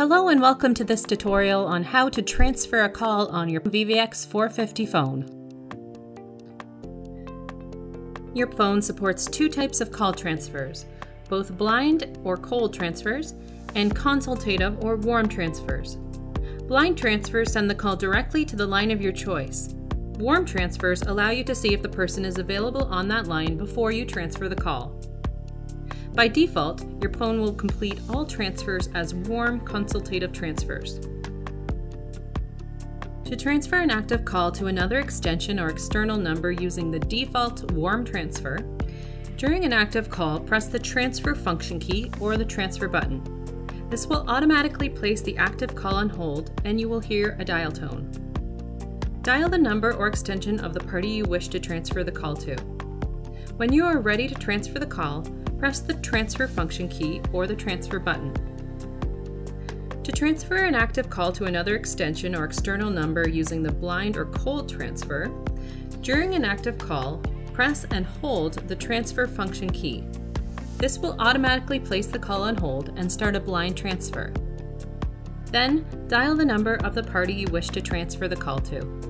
Hello and welcome to this tutorial on how to transfer a call on your VVX 450 phone. Your phone supports two types of call transfers, both blind or cold transfers and consultative or warm transfers. Blind transfers send the call directly to the line of your choice. Warm transfers allow you to see if the person is available on that line before you transfer the call. By default, your phone will complete all transfers as warm consultative transfers. To transfer an active call to another extension or external number using the default warm transfer, during an active call, press the transfer function key or the transfer button. This will automatically place the active call on hold and you will hear a dial tone. Dial the number or extension of the party you wish to transfer the call to. When you are ready to transfer the call, press the transfer function key or the transfer button. To transfer an active call to another extension or external number using the blind or cold transfer, during an active call, press and hold the transfer function key. This will automatically place the call on hold and start a blind transfer. Then, dial the number of the party you wish to transfer the call to.